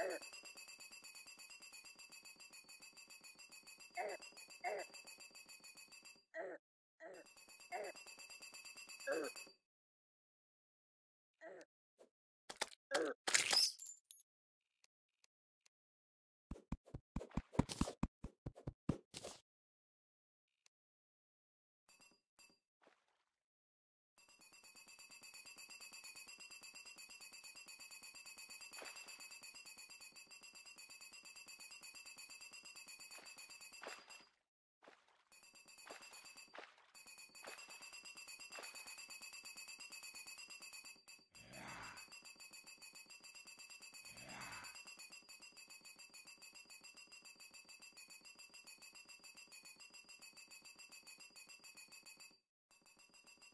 Oh.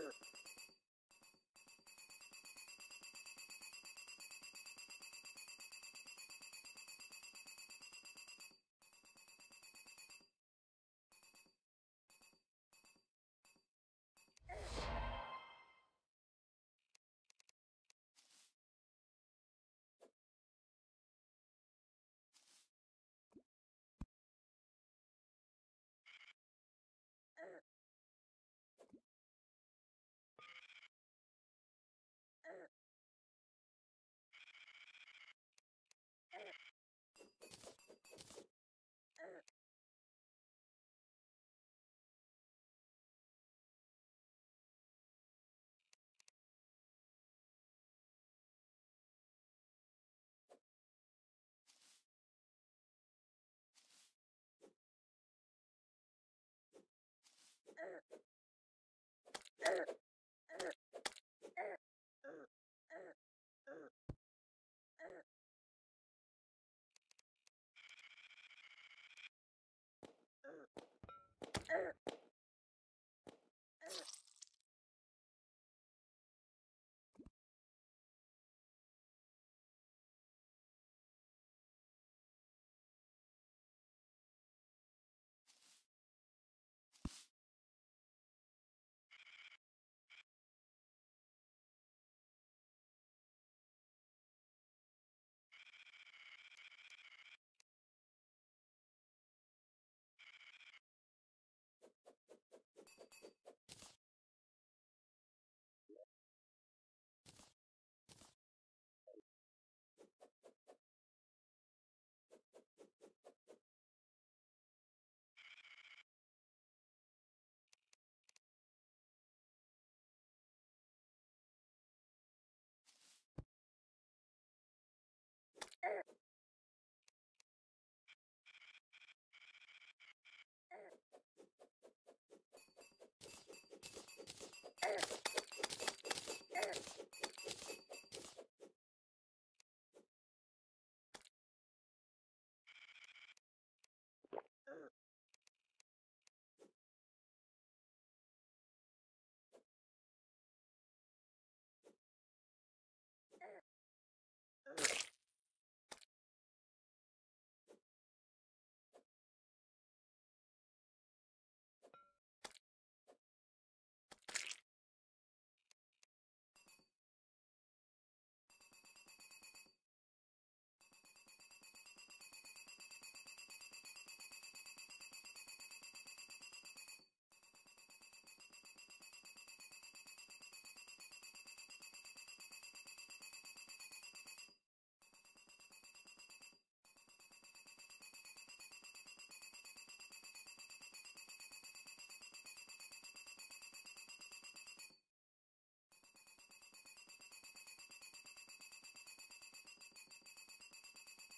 fire. Yeah.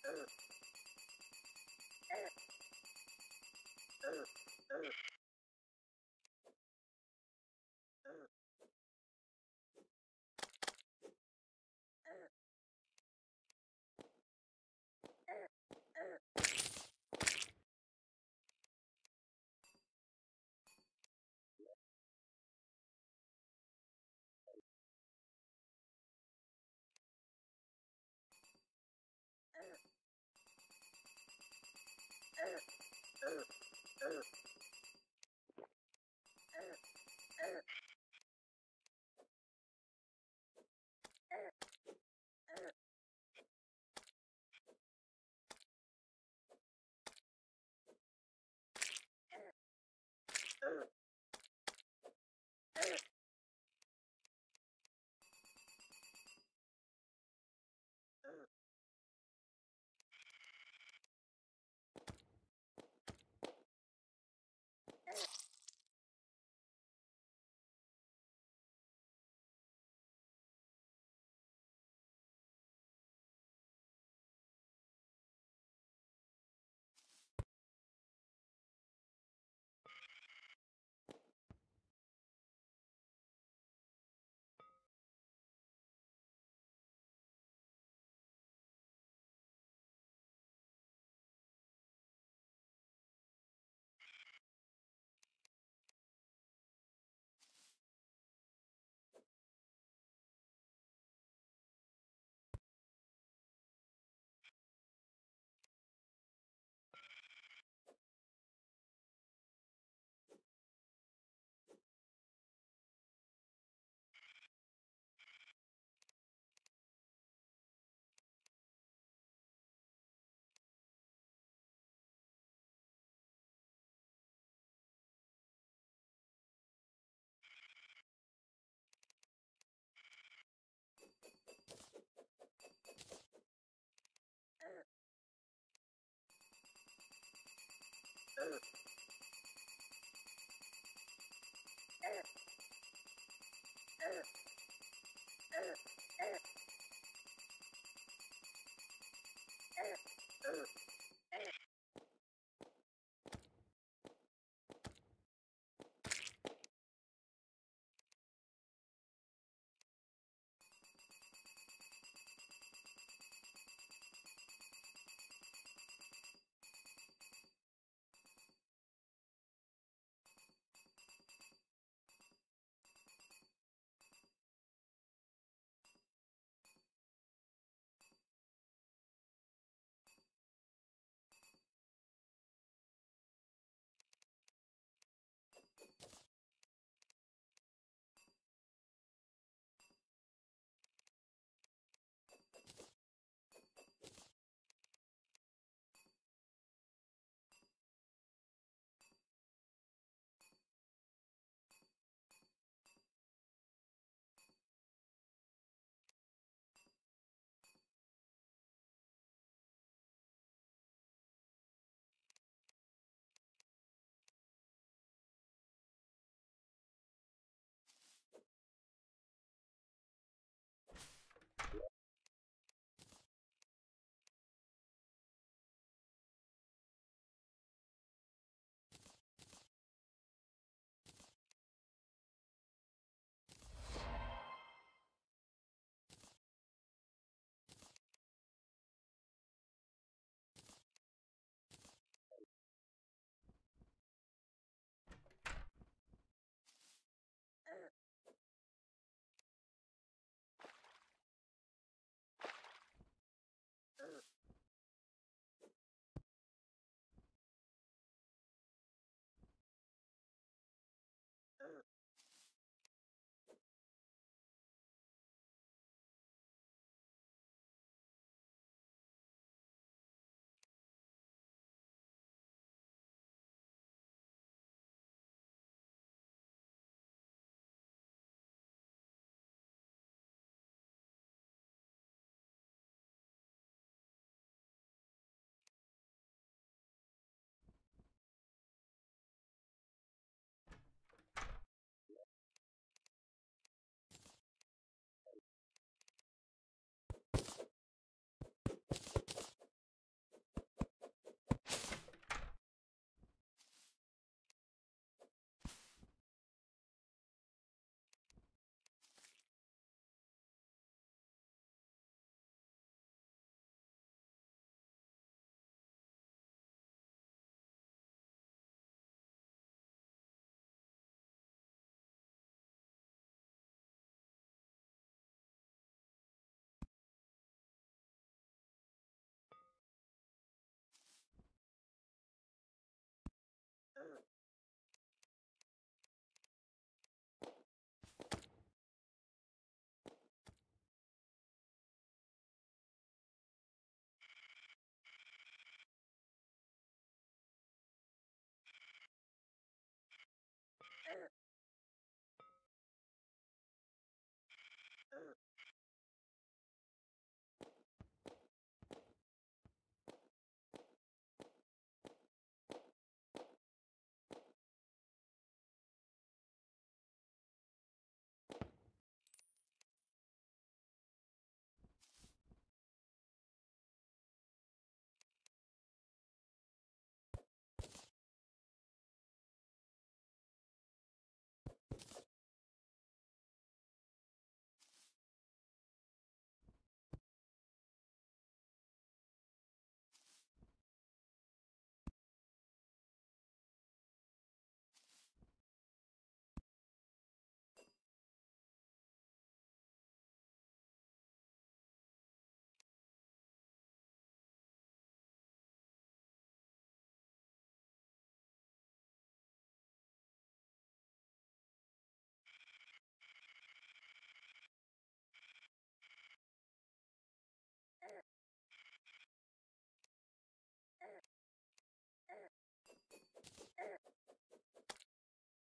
Uh, uh. Earth, Earth. Sure.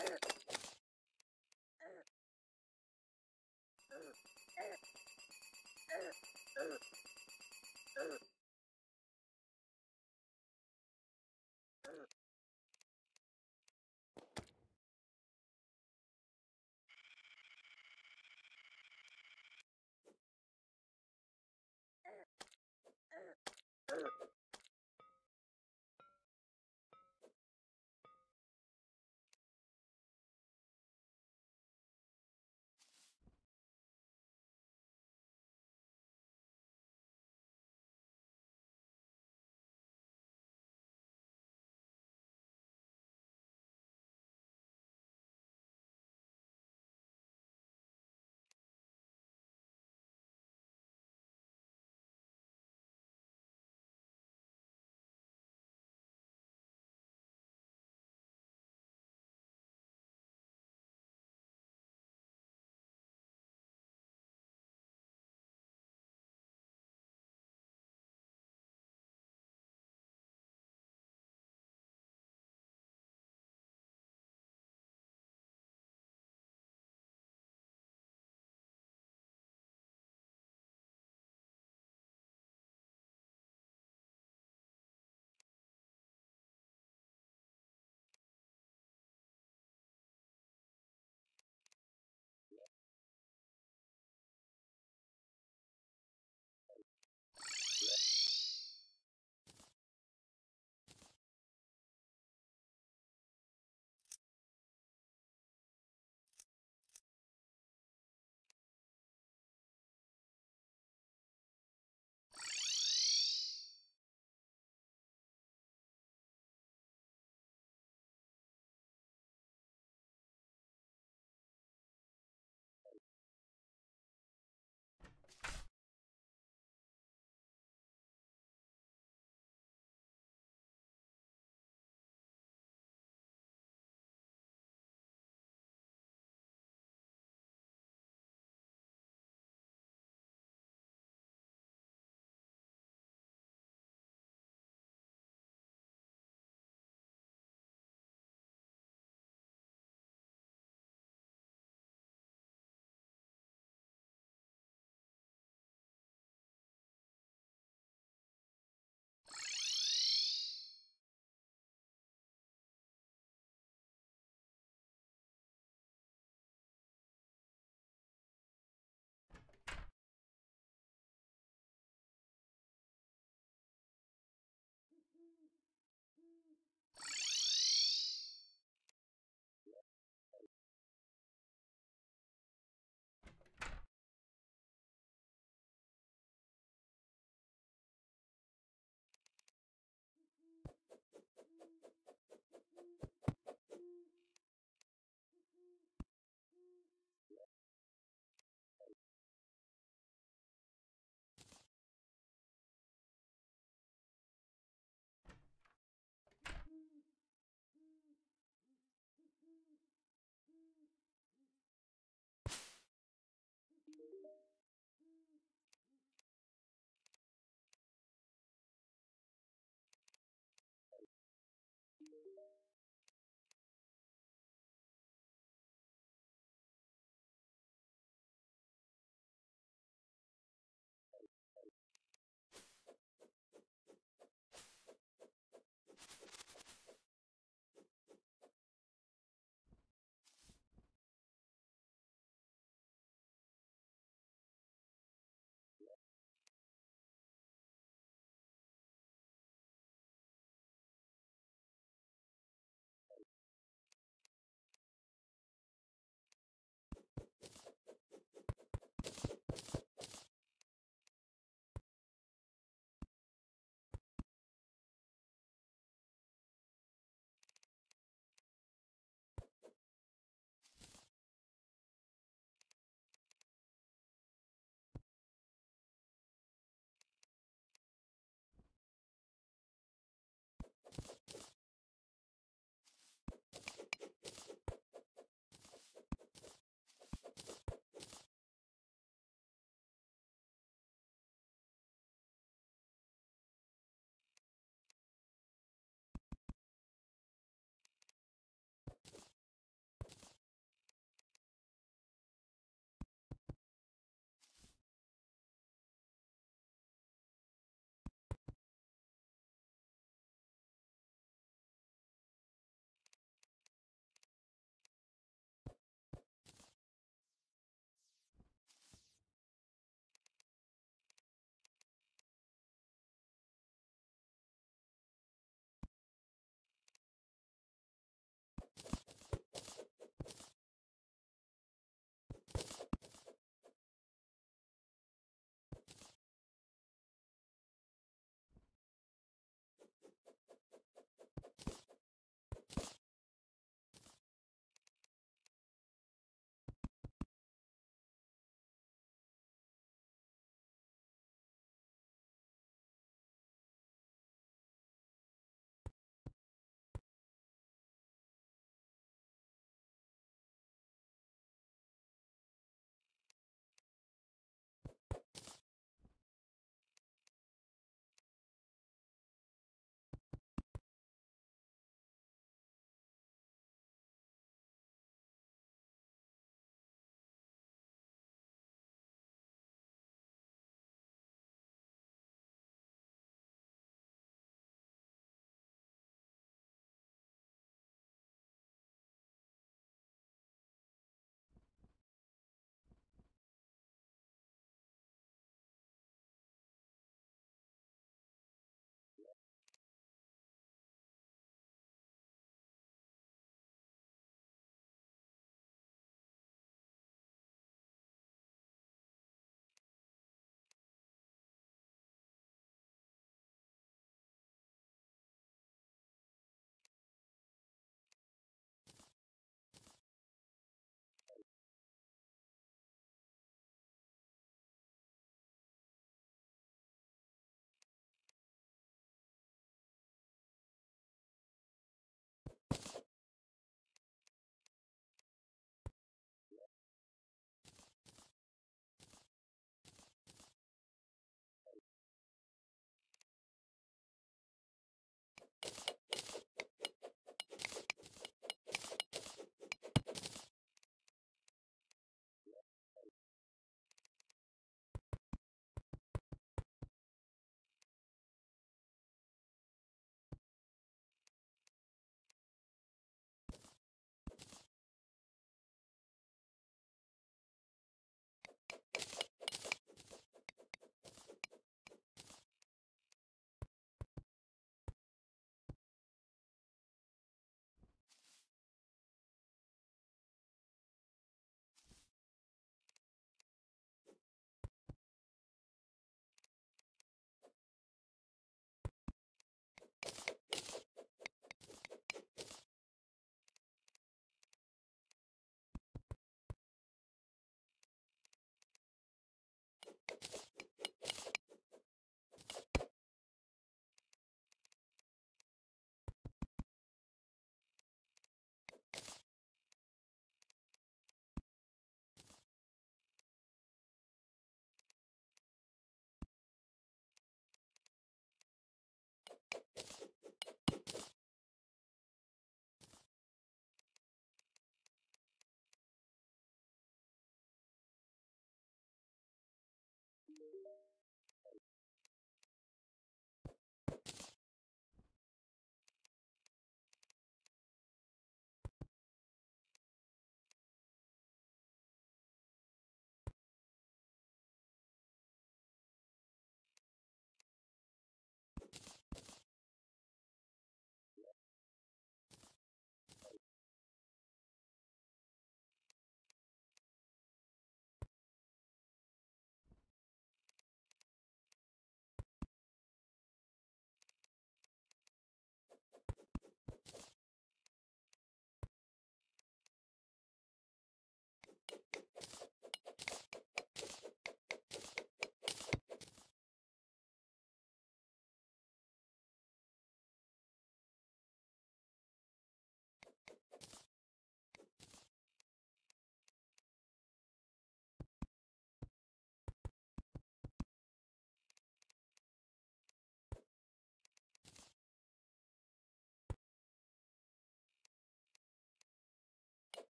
Uh.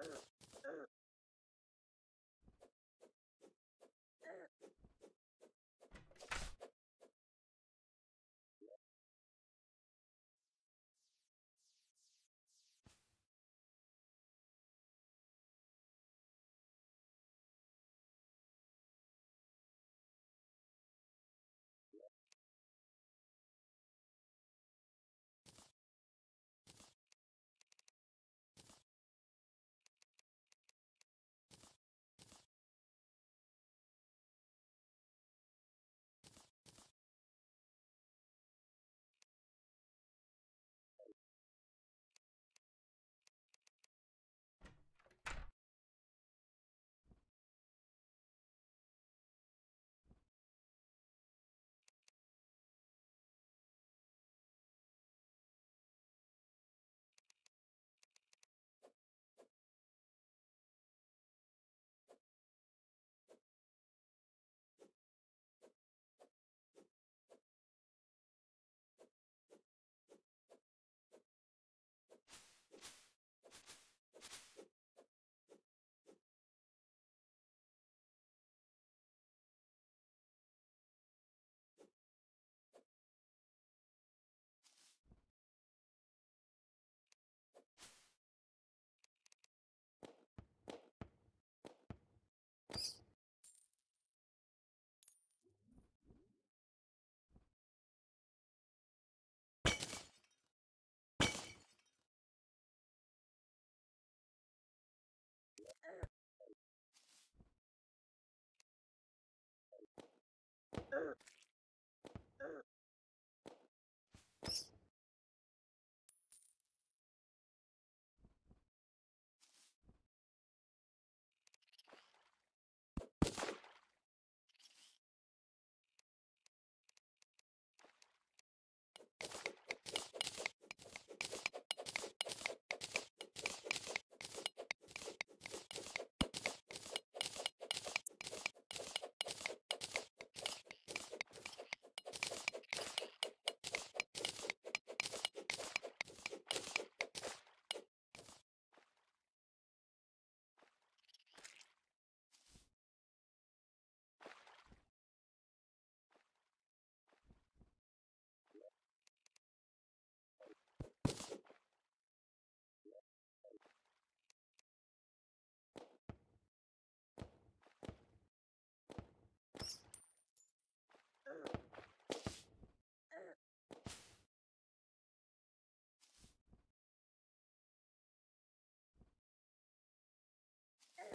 earth.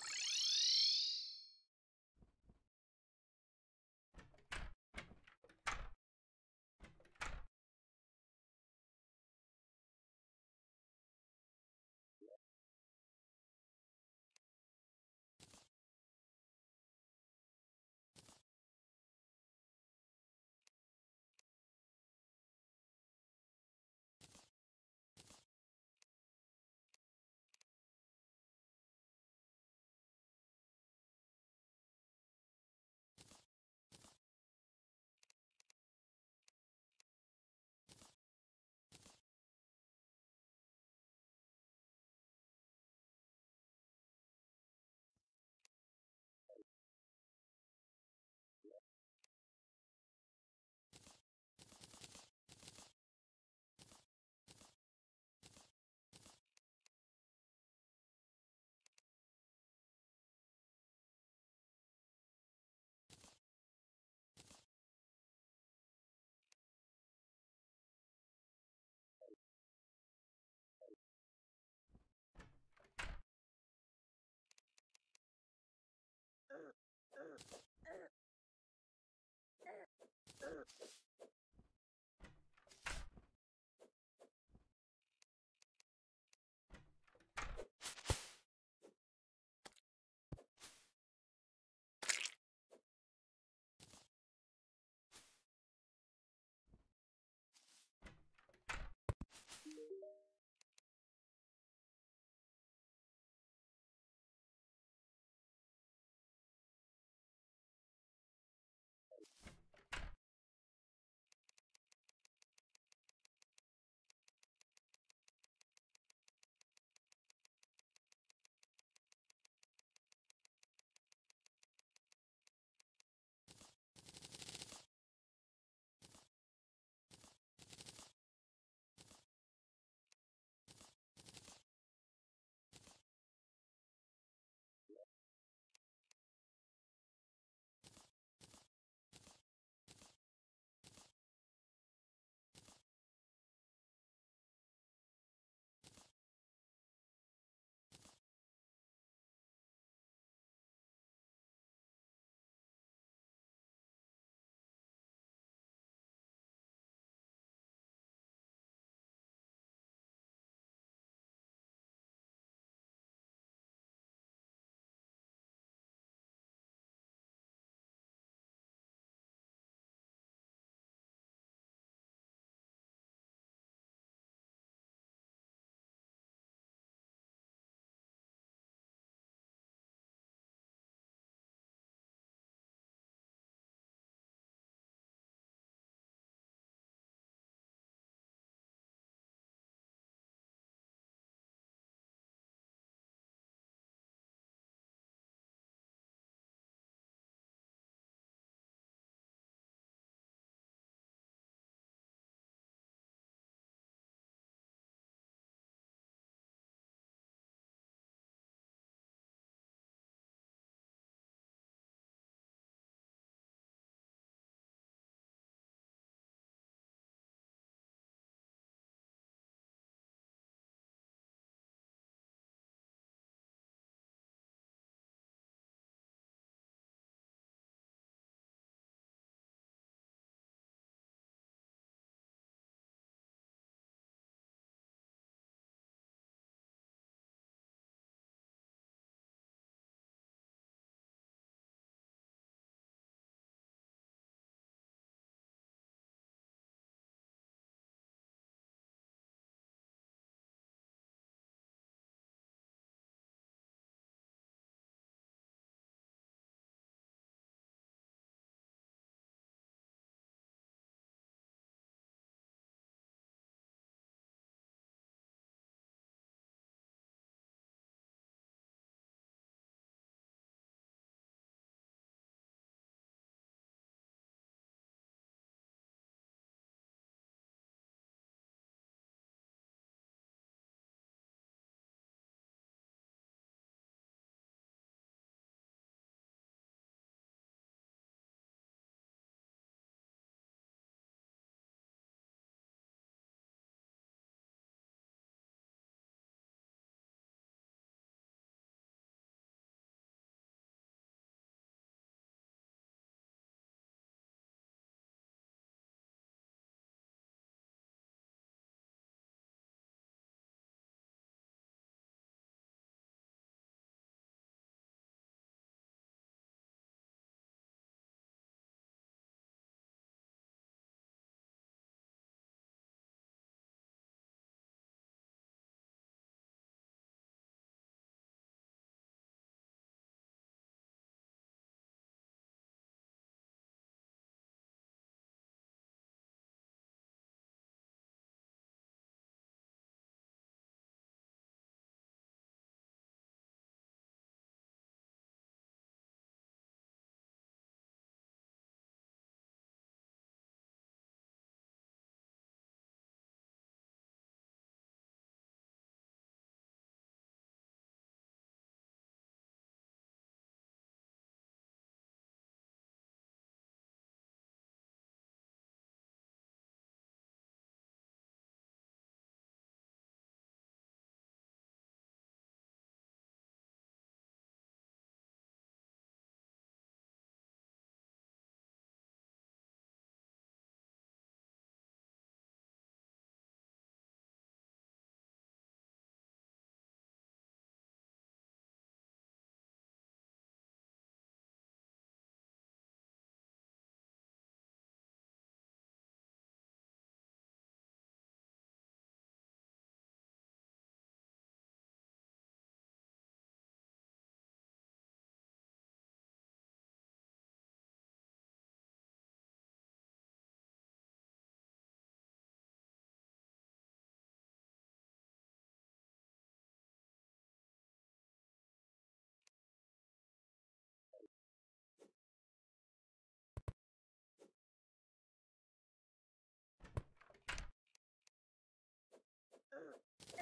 you sure.